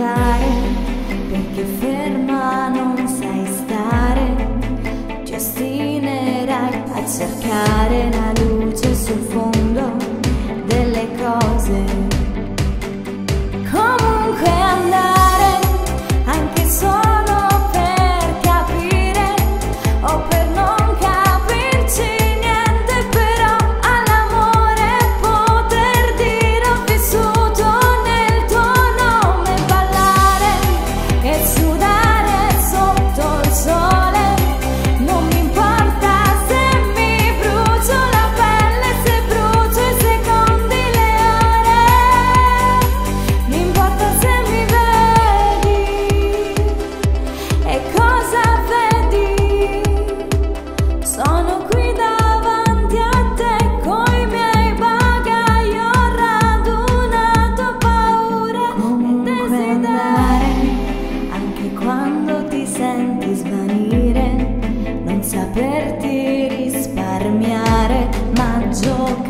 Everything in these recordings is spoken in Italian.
andare perché ferma non sai stare ti ostinerai a cercare la luce.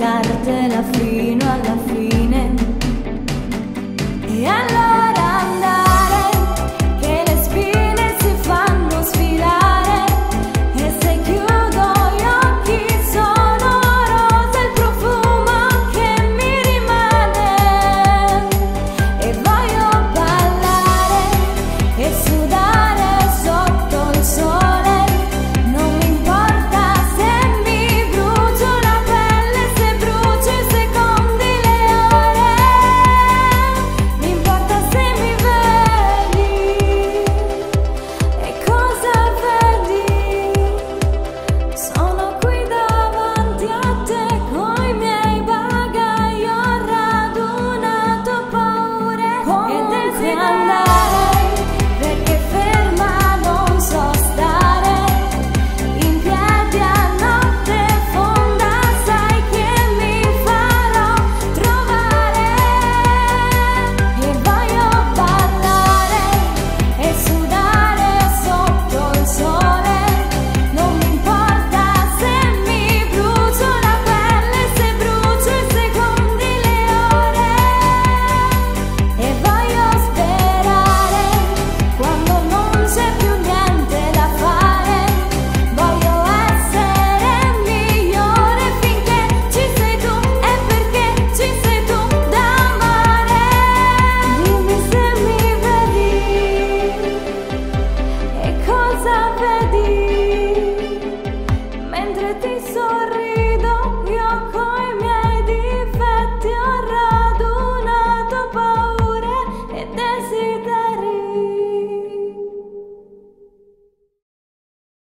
cartella fino alla fine